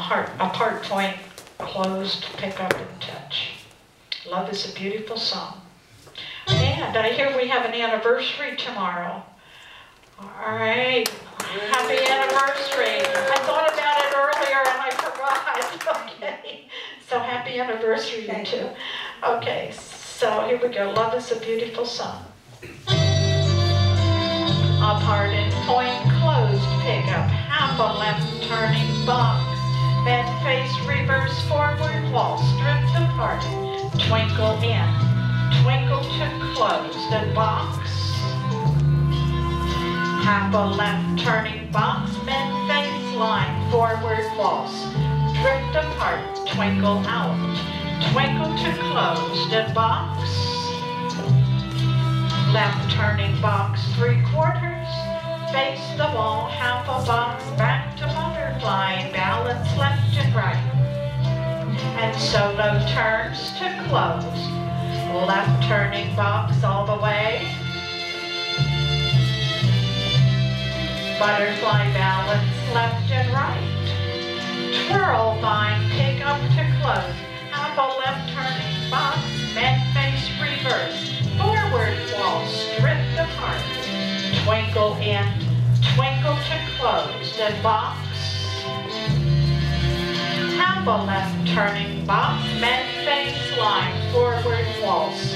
heart, a part point closed, pick up and touch. Love is a beautiful song. And I hear we have an anniversary tomorrow. All right, happy anniversary. I thought about it earlier and I forgot. Okay, so happy anniversary, you two. Okay, so here we go. Love is a beautiful song. A part and point pickup, half a left turning box. Bend face reverse forward waltz, drift apart, twinkle in, twinkle to close the box. Half a left turning box, bend face line, forward waltz, drift apart, twinkle out, twinkle to close the box. Left turning box, three quarters, face the wall, half a box, back to butterfly, balance left and right. And solo turns to close. Left turning box all the way. Butterfly balance left and right. Twirl vine, pick up to close. Twinkle to close the box. A left turning box, bend face line, forward waltz.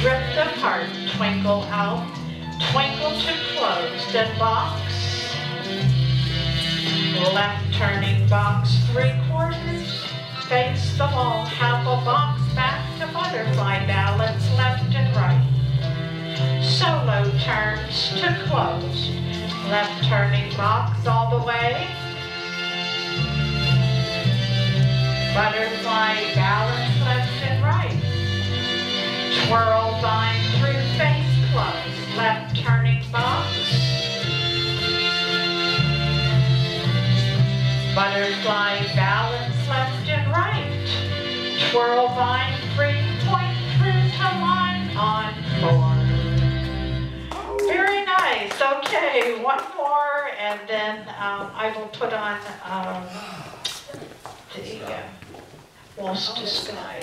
Drift apart, twinkle out, twinkle to close the box. Left turning box, three quarters. Face the wall, half a box, back to butterfly, balance left and right. Solo turns to close. Left turning box all the way. Butterfly, balance left and right. Twirl vine through face close. Left turning box. Butterfly, balance left and right. Twirl vine, Okay, one more, and then um, I will put on um, the uh, Waltz Sky.